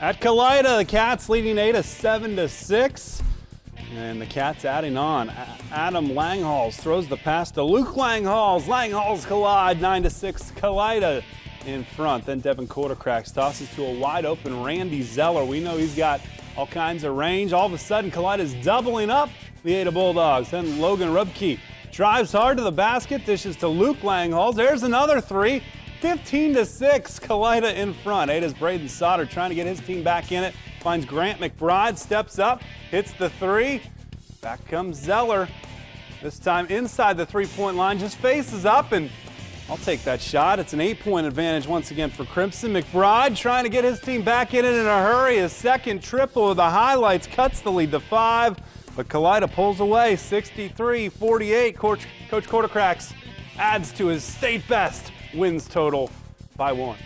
At Kalida, the Cats leading Ada 7 to 6. And the Cats adding on. Adam Langhals throws the pass to Luke Langhals. Langhals Kalida 9 to 6. Kalida in front. Then Devin Kortokrax tosses to a wide open Randy Zeller. We know he's got all kinds of range. All of a sudden, Kalida's doubling up the Ada Bulldogs. Then Logan Rubke drives hard to the basket, dishes to Luke Langhals. There's another three. 15 to 6, Kalida in front. Ada's Braden Sauter trying to get his team back in it. Finds Grant McBride, steps up, hits the three. Back comes Zeller. This time inside the three-point line, just faces up and I'll take that shot. It's an eight-point advantage once again for Crimson. McBride trying to get his team back in it in a hurry. His second triple of the highlights cuts the lead to five, but Kalida pulls away 63-48. Coach, Coach Kortokrax adds to his state best wins total by one.